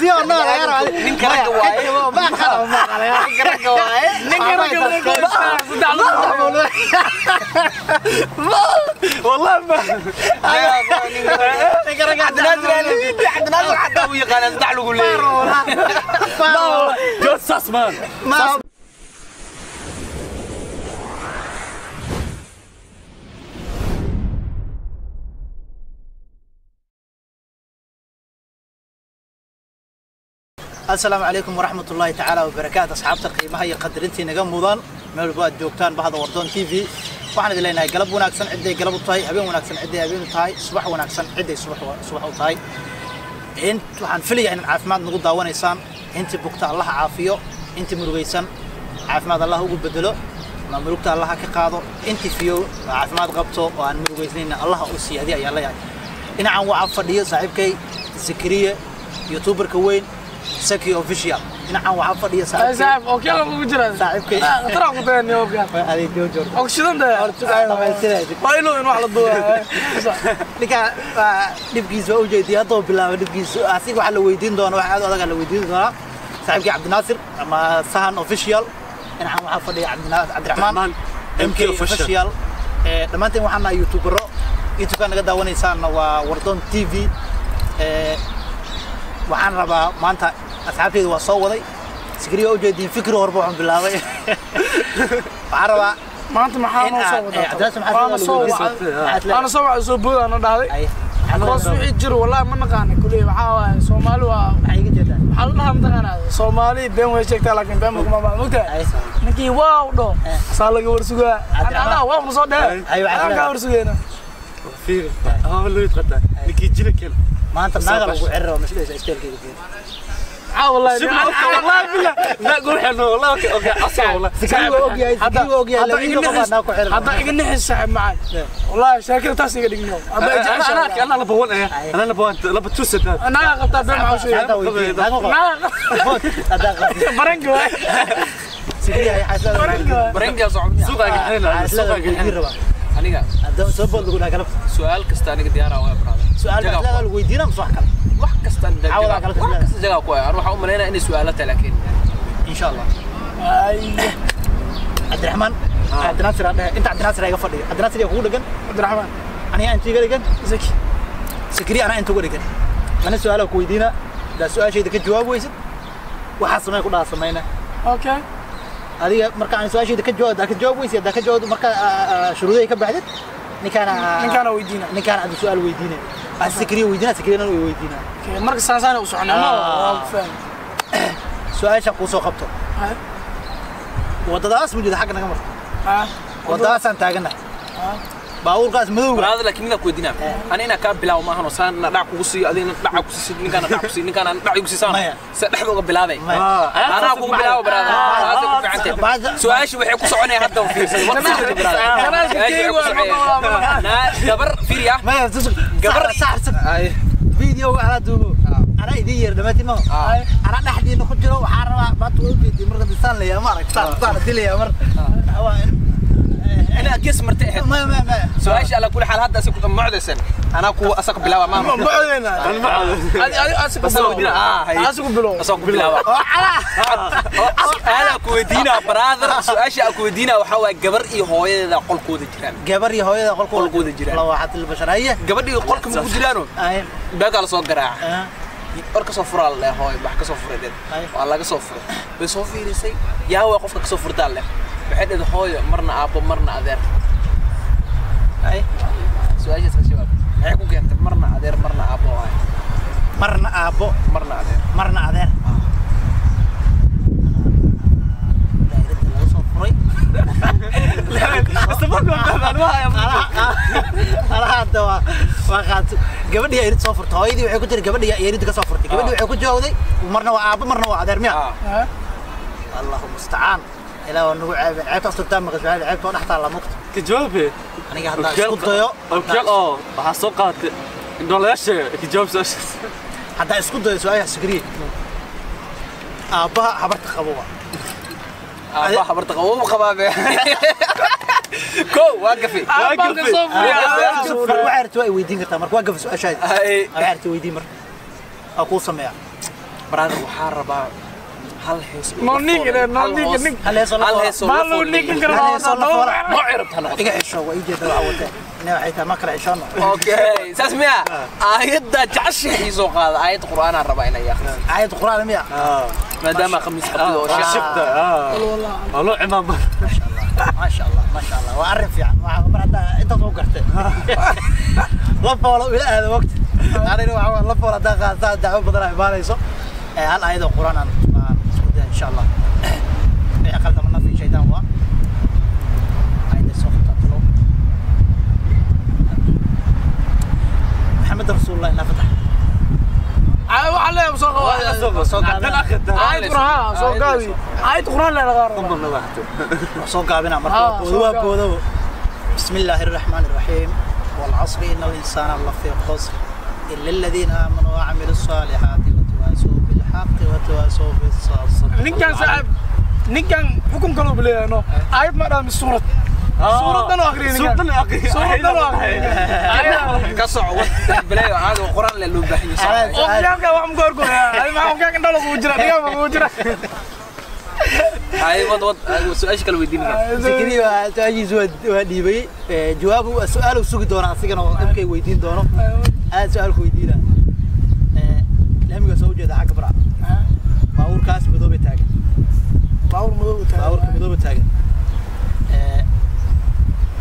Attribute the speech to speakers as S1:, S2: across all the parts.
S1: laga rabo
S2: Ninka ragga waaye.
S1: ma qala ma qala
S2: ninka ragga waaye
S3: ninka ragga
S4: والله ما
S2: ninka ragga cabdinaasir xataa uu yaqaana saddex lagu leeyahay
S4: جوساس مان
S1: ma asalaamu calaykum waraxmat tacaala wabarakaatu asxaabta qiimaha iyo qadarintii naga mudan meel walba aad joogtaan bahda wardoon t v. Waxaan idin leenahay galab wanaagsan cidday galab u tahay habeen wanaagsan cidday habeen u tahay subax wanaagsan cidday subax u tahay. Waxaan filayaa inaad caafimaad nagu daawanaysaan. Intii bugta allaha caafiyo intii murugaysan caafimaad allah ugu bedelo ma murugta allaha ka qaado intii fiyo caafimaad qabto oo aan murugaysnayna allaha u siyaadiy ayaa leeyahay dhinacan waxaa fadhiyo saaxiibkay zakariye youtuberka weyn سكي اوفيشال هنا عن waxaa fadhiya saaxiib
S3: saaxiib oo kala ah, ugu jiraa
S1: saaxiibkay
S3: tara ku tahay niyo gaar
S1: waa ali joojor
S3: oo shidan da hortu ay ma heltay waa inuu in wax la duuraa
S1: eh. ninka dibkiisa oo jeediyay hadoo bilaabo dibkiisa asig waxa la weydiin doona waxa aad odaga la weydiin doona saaxiibki Cabdi Naasir ama Sahan official. In aan waxaa fadhiya Cabdi Naasir Cabdiraxmaan. MK official. Ee eh, dhamaanteen waxaan nahay youtubero. Youtube-ka naga daawanaysaan waa Wardon TV ee eh, waxaan rabaa maanta asxaabteyda waa soo waday sikriya waa ujeediin fikri horba waxaan bilaabay waxaan rabaa
S3: maanta maxaa
S1: in
S3: noo soo
S1: eh, lagu
S3: soo booda ana dhahday koos wixii jiro wallahi ma naqaana kuley waxaa waaye soomaali waa waxaa la dhahaa mataqaanaa soomaali been way sheegtaa laakiin been ma kuma baa mogtahay
S1: Ay.
S3: ninkii waaw dho
S1: Eh.
S3: saa laga warsugaa
S1: Cabdiraxmaan.
S3: anaa waaw na soo dhehe anaa kaa
S1: leedahay.
S3: warsugeena
S4: فيري هو
S1: maanta naaga lagu cirro mas'uuliyadda isteelkeeda geer
S3: aa wallahi
S4: wallahi billah naag waxaan wallahi okay okay asaa wallahi saxiib
S1: oo ogyahay saxiib oo
S3: ogyahay
S1: la
S3: iga qaba
S1: naa ku xirna
S3: hadda iga nixis saxiib macaan wallahi shaakir taas iga dhigno
S4: ama jecesha ana ana la bawan ayaa
S3: ana la bawan la batu
S1: sadad ana qabta baa
S3: maxaa
S1: shay ana qabta
S3: barangi waay
S1: barangi
S4: suuqa
S1: gixina
S4: suuqa
S1: gixina
S2: aniga
S1: hadda soo bal lagu dhagalab
S2: su'aal kasta aniga diyaar ah waa
S1: ibraahim
S2: Jagaa
S1: xaaslada lagu weydiina mise wax kale
S2: wax kasta
S1: Cawada kala
S2: wax kasta jagaa ku ah waxaan u malaynaya inay su-aalo tahay laakiin
S1: insha allah
S3: ay
S1: cabdiraxmaan cabdinaasir aan dhahay inta cabdinaasir iga fadhiyo cabdinaasir yaa kugu dhegan
S3: cabdiraxmaan
S1: aniga inta iga dhegan
S3: zaki
S1: sikriya anaa inta uga dhegan mana su-aala ku weydiina daa su-aashayda ka jawaab weysid waxaa samey ku dhaha samayna
S3: okay
S1: adiga marka aan su-aashayda ka jawaab daa ka jawaab weysid daa ka jawaab marka shuruudahay ka baxdid ninkaana
S3: ninkaana weydiina
S1: ninkaan aad su-aal weydiina aan sikriya weydiina sikriyana way weydiina
S3: Okay, marka saasaan u soconaa ma
S1: Ah.
S3: waa ku fahmi
S1: su-aasha kuu soo qabto
S3: Ah Ah.
S1: baabuurkaas madowga
S2: brada laakiin ninaa ku weydiinaa ani inaa kaa bilaawo maahan oo saan dhac kugu siiyo adigna dhaca ku siisid ninkaana dhac ku siiyo ninkaana dhac igu siisaan
S1: Maya.
S2: se dhexda uga bilaabay
S1: Maya.
S2: anaa kugu bilaawo brada taasay ku fiicantahay su-aasha waxay ku soconaya hadda u fiirsan waqti soo brada
S3: Ganaaska
S2: su-aasha waxay
S3: keygu
S2: ku
S3: waa
S2: soconaya
S3: maqalaa,
S2: naa gabar fiiriya Gabar-
S1: gabar sax
S2: ay
S1: videoga anaa duubo anaa idin yeer dhammaantiin ma
S2: Ah.
S1: anaa dhexdiina ku jiro waxaa rabaa maanta waa ujeedii marka disaan layaa ma arag saan أنا قيس مرتاح.
S2: ما ما ما سؤالش على كل حال هذا سكت أم معدس
S3: أنا
S2: أكو
S3: اسق
S4: بلا ما
S3: ما
S2: معدن أنا معدن
S3: أنا اسق
S2: بلا آه اسق بلا اسق بلا آه، على. آه، أنا أكو دينا براذر سؤالش أكو دينا وحوا قبر
S1: إي هوية ذا قول
S2: كود جيران.
S1: قبر إي هوية
S2: ذا قول كود جيران. الله واحد
S1: البشريه
S2: قبر إي قول كود
S1: جيران
S2: اي بقى على صوت قراع. أه. أرك صفر الله هاي
S1: بحك
S2: صفر ديت والله كصفر بس هو في رسي يا هو قفك صفر تالله waxay dheed hooyo marna aabbo marna adeer
S1: ay
S2: su-aashaas ka jawaab waxay ku keentay marna adeer marna aabbo waay
S1: marna aabbo
S2: marna adeer
S1: marna adeer daairada laga soo furay alaha hadda waa waa qaad gabadhii yaa irid soo furtay hooyadii waxay ku tiri gabadhii yaa irid ka soo furtay gabadhii waxay ku jawaabday marna waa aabbo marna waa adeer miya
S2: Ah.
S3: Ah,
S1: allahu mustacaan ilaa waa nagu ceebeen ceebta asturtaa maqas waxaa ceebta oo dhex taalla mugta
S4: كجوابي
S1: aniga haddaa isku dayo
S4: أوكي آه حاسوقات انه لا شيء سؤال
S1: haddaa isku dayo su-aasha sigriye aabbaha habarta qabowa
S2: aabba habarta qabo wuu qabaabe ko waa gafi
S3: ah, baan ka soo furay, ah,
S1: marka waxay rabti waa ay weydiin kartaa marka waa gafa su-aashaadi
S2: Ay.
S1: waxay rabti weydiin marka waa kuu sameeya
S2: brother waxaa rabaa hal hees oo
S3: No
S2: la
S3: nig,
S2: foolay,
S3: no
S2: hal
S3: nig,
S2: hoos-
S3: nig.
S1: hal heesoo la
S2: hal
S1: foolay.
S2: hees oo la
S3: Baa loo
S2: foolay.
S3: nigin karaa.
S1: Hal heesoo la foolay.
S2: Noocay rabtaa noqoto.
S1: iga xisho waa ii jeeda waxa wate ina waxay tahay ma kala xishoona
S2: okay saas miya aayadda jeceshahay ii soo qaada aayad qur'aanaan rabaa inay akhriso
S1: aayad quraan miya
S2: maadaama khamiis qabtid oo sheekh
S4: shibta waa loo cimaamar
S1: maasha allah maasha allah waa arrin fiican waa mar شاء الله. أقل ضمنا في شيء هو هيدا سوق تطلب محمد رسول الله
S3: نفتح
S1: ايوا عليه
S3: صوغه صوغه صوغه أخي عيد برها صوغاوي عيد قرآن
S1: لنا غار ضمن
S3: نظرته
S1: صوغه
S3: بنا
S1: مرحبا
S3: هو
S1: هو بسم الله الرحمن الرحيم. والعصر ان الانسان الله في قصر. إلا الذين آمنوا وعملوا الصالحات وتواصوا
S3: ninkaan saaxiib ninkaan xukun kaloo baleeyano aayad ma dhaami suurad suuradan akriya
S4: suuradan akriya
S3: suuradan akriya
S2: ka soco wad baleeyo aad oo qoraan la loo baahan yahay
S3: oo qiyamka wax mugoor gooyaa ay ma xukun kan? Dhalo uu jira dhiga ma uu jira
S2: ay wad wad su'aasha kala weydiin karaa
S1: sikiri waa su'aashiis waa dhiibay jawaab su'aal uu sugi doona asigana oo imkay weydiin doono aad su'aal ku weydiinaa لهم يسوي جدا حق برا. باور كاس تاجن
S3: baawur madow u tahay
S1: باور مدوبة تاجن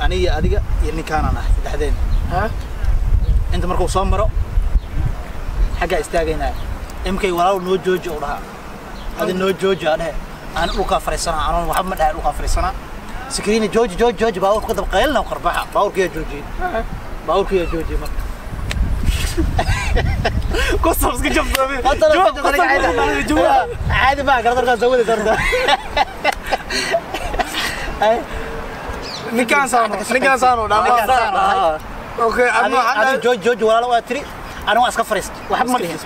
S1: أنا يا أديك يلي كان أنا دحدين.
S3: ha
S1: أنت مركو صامرة حاجة استاجينا إمكي ولا نو جوج ولا هذا نو جوج أنا أنا لوكا فريسنا. أنا محمد أنا لوكا فريسنا. سكريني جوج جوج جوج باور كده قيلنا وقربحة باور كيا جوجي. باور كيا جوجي ما
S4: قصة بس كجبت
S1: حتى لو كنت طريق عادي عادي ما قدرت ارجع اسوي درجة
S3: ninkan saano ninkan saano dhamaa okay ama
S1: انا جوج جوج ولا لو اتري انا واسك فريست وحب ما ليه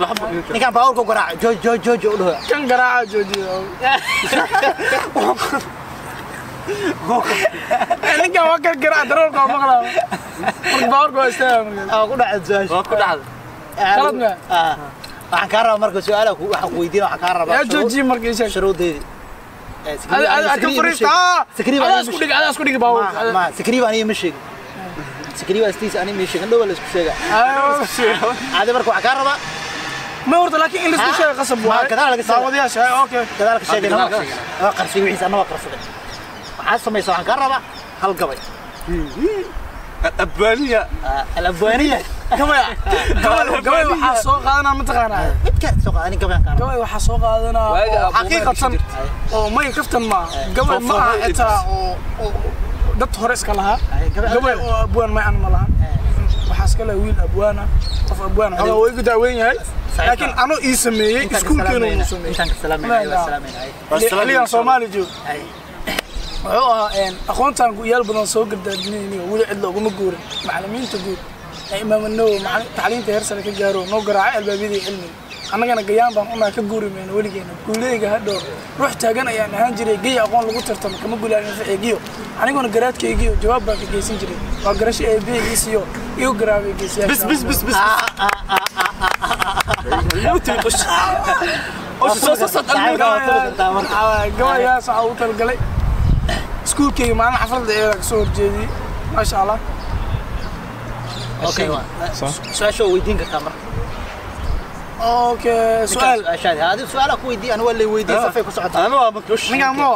S1: ني كان باور كو قراع جوج جوج جوج ودها
S3: kan garaaca joojiyo ninkan waa kan garaaca daroolka waa maqlaa marka baawurka waa istaaga marka
S1: اه كو دحد زاش
S4: waa ku dhacday
S1: qalad ma آه waxaan ka rabaa marka su'aalaha waxaan ku weydiin waxaan ka rabaa
S3: yaa joojiye marka isha
S1: shuruudeedii
S3: ka fariista adaa isku dhig adaa isku dhig baawurka
S1: ma sakriib aniga ma sheegin sakriib astiis aniga ma sheegin dhow la isku sheega caadi marka waxaan ka rabaa
S3: ma horta laakiin in laisku sheega qasab
S1: Ma,
S3: waaye
S1: gadaal laga sheega.
S3: daawadayaasha okay
S1: gadaalka sheegay
S2: gadaal
S1: nama
S2: ka sheegay.
S1: waa qarsigay wixiisa anna waa qarsaday waxaa samaysa waxaan ka rabaa hal gabay
S4: abbaaniya
S1: alabwaaniya
S3: gabay gabay gabay waxaa soo qaadanaa mataqaanaa
S1: midka soo qaadani gabayaan ka rabaa
S3: gabay waxaa soo qaadanaa
S2: Waaga
S3: oo
S2: Abu
S3: xaqiiqatan oo may kaftan ma gabay ma aha xitaa oo oo dad hore iska lahaa
S1: Ay, gabay-
S3: gabay oo abwaan may an ma lahan waxaa iska leh wiil abwaan ah qof abwaan ah xogaa waa igu daaweyn yahay laakiin anoo ii sameeyey iskuulkeena uu sameeyey
S1: intaan ka salaamayna waa salaamayna
S3: xilligan soomaali joog
S1: ay
S3: wuxuu ahaa een, aqoontaan guyaal badan soo gardaadinayniyo weli cid looguma guurin macallimiinta guud ee imaama nawowi macallin- tacliinta heer sare ka gaaro noo garaacay albaabadii cilmiga annagana gayaan baan unaa ka guuri mayno weligeena guuleyga hadhow ruux taagan ayaan ahaan jiray geya aqoon lagu tartamo kama gulaanin ficigiyo aniguna garaadkaygiyo jawaab baan ka geysan jiray. Waa garasho eebeegiisiyo igu garaabay
S4: bis bis bis bis.
S3: Gabayaas waxaa ugu talagalay iskuulkayga maalin xafladda eeda ka soo horjeediyey maasha allah
S1: su'aasha weydiin kartaa marka su'aalaha ku weydiin aniga waa lay weydiin safay ku socotaa
S4: أنا ما
S3: mo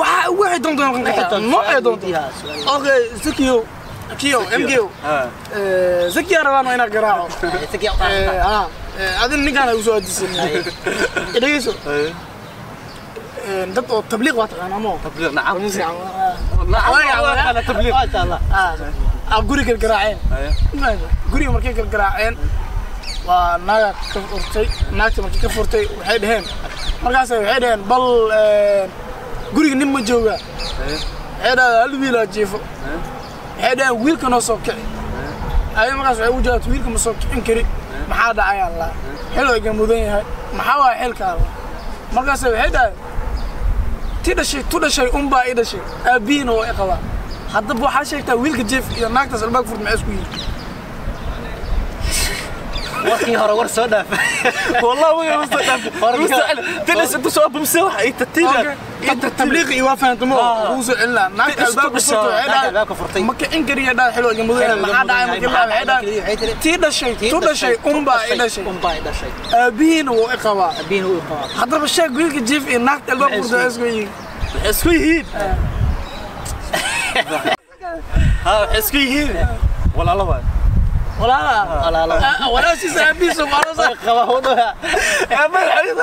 S3: waxa waxay doonto noqon kartaa noocay doonto okay zakiyo kiyo mgo zakiya rabaan inaa garaaco Eh, ah, eh, adin ninkaan ay usoo adisay dhegeyso dad oo tabliiq waa taqaanaa mo
S4: تبليغ نعم
S3: أنا
S4: تبليغ
S1: maasha allah
S3: aa guri gargaraaceen guriga markay gargaraaceen waa naaga ka furtay naagta markay ka furtay waxay dhaheen markaas waxay dhaheen bal guriga nin ma jooga waxay dhaheen hal wiilaa jiifo waxay dhaheen wiilka noo soo kici ay markaas waxay u jawaabtay wiilka ma soo kicin kari maxaa dhacay alla xil iga mudan yahay maxaa waa xilka alla markaas waxay dhaheen ti dhashay tu dhashay unbaa i dhashay aabbihiina waa i qabaa haddaba waxaa sheegtaa wiilka jeef iyo naagtaas albaag furt maxay isku
S1: yihiin وقتي هرا ور سودف
S4: والله وي مستدف مستدف تلس انت سؤال بمسوح؟ اي
S3: تتيجا اي تتبليغ
S4: اي
S3: وافا
S4: انت
S3: مو آه.
S1: روز
S3: إلا.
S1: ناك الباب
S3: بسوطو عيدا ناك الباب مكا انقري يدا حلو جمودينا ما حدا عيما
S1: كلا عيدا
S3: تيدا شي تودا شي امبا ايدا شي
S1: امبا ايدا شي
S3: ابين آه، و اقوا
S1: ابين و اقوا
S3: حضر بشاك بيوك جيف اي ناك الباب بسوطو اسكو يهيد
S4: اسكو يهيد ها آه. اسكو يهيد والله الله واي
S3: walaala
S1: walaalo
S3: walaashiisa aabihiisa walaasa
S1: qaba hudaha
S4: يا ما الحديث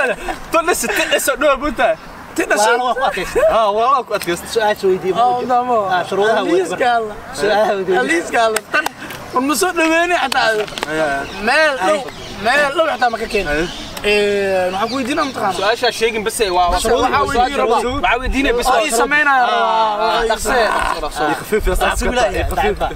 S4: تنس تنس دور بنتا
S3: tii
S1: walaalo
S3: dhashay
S1: waa ku adkaysta
S4: ها والله كنت
S1: Ah,
S3: aliiska alla
S1: su-aalaha weydiiye
S3: aliiska alla tan war ma soo dhaweeni xataa meel dhow meel dhow xataa ma ka keena waxaan ku weydiinaa mataqaana
S2: su-aashaa sheegin bas
S3: waxaa weydiin rabaa.
S2: waxaa weydiinaya bas
S3: oo ii samaynaya rabaa
S2: dhaqsee
S4: خفيف يا صاحبي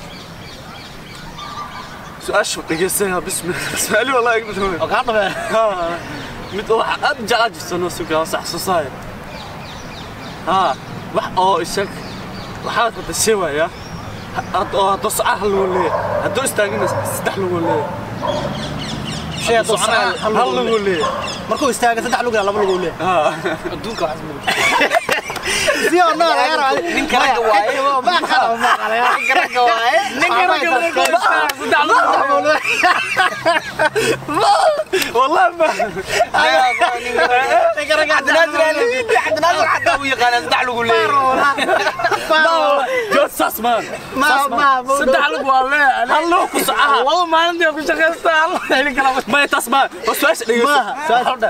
S4: اشوق جسيها بسم الله. اسالي والله اقعد مثل اقعد مت اوح ابجع اجس أنا اسوق صح صاير ها وح أو اسك وحاطه السوا يا. هتوسع حلو
S1: لي هتو استاغنا استح
S4: حلو
S1: لي
S4: شي هتوسع
S1: حلو لي ماكو استاغنا تدح حلو لي
S4: ها.
S2: ادوك عزمك
S1: si oo nool ayaa rabaa
S2: ninka ragga waaye.
S1: ma qala ma qala ninka ragga waaye ninka
S4: والله ما
S1: ninka ragga
S2: cabdinaadir xataa uu yaqaanaa saddex lagu leeyahay
S4: جود ساسمان
S1: ma ma
S3: saddex lug waa lee
S4: hal loo ku sacaha
S3: laba maalintii ku shaqaystaa alla heli kala
S4: ما يتسمان وسؤال
S1: maaha su-aasha su-aasha caadi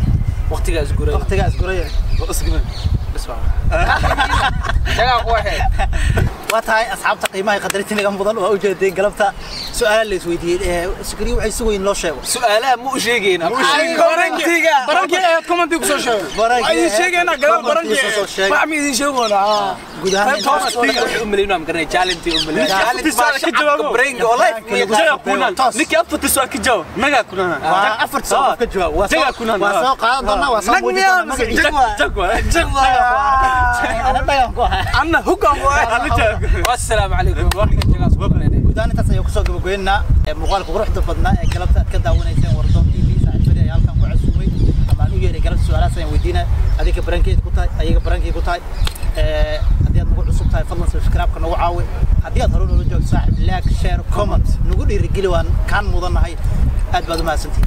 S2: وقتها زغوري وقتها زغوري
S1: واسقمن بس بابا شغال أصحاب تقيمه قدرتني كم بضل واوجد su-aal la isweydiiyey sukriyo waxay si weyn loo sheego
S2: su-aalaha ma u sheegayna
S3: barankiga baranki ee commenti ku soo sheego
S1: Baranki,
S3: ay idin sheegayna gabar
S1: comment
S3: baranki
S1: ku soo sheeg.
S3: wax mi idin sheegoona
S1: guud ahaan
S3: Toos
S2: u malayn waan garanay challenge u malayn
S1: Challenge
S2: challenge
S4: soo
S2: ma
S4: ka
S2: shacabka
S4: jawaabo.
S2: brain oo life iyo
S4: جاء كونان. نكي أفضل تسوى كجاو نجا كونان
S1: waa afar soo qof ka jawaab waa
S4: Jaga
S1: soo
S4: kunaan,
S1: waa
S4: ah.
S1: soo qaadan doonaa waa soo
S3: Nag
S1: muujin
S3: miyaa
S1: doonaa
S3: mise
S1: magaciisa
S4: جاكوا
S3: jaqda
S1: ana dhagan ku ahaa
S3: anna hukan waa
S4: أنا جاكوا
S2: assalaamu calaykum jagaas ku malayn
S1: guud ودانت هسه يكسر قبقينا مقالك وروح تفضنا كلام كذا ونيسين ورطون تي في. ساعات فدي عيال كان قاعد سوي. أما أنا وياه كلام سؤال سين ودينا هذيك برانكي كوتا هذيك برانكي كوتا هذيك أه، مقول عصب تاي فضلا سبسكرايب كنا وعاوي هذيك ضروري نرجع ساعة. لايك شير كومنت نقول يرجع لي وان كان مضنا هاي. أدبر ما سنتي.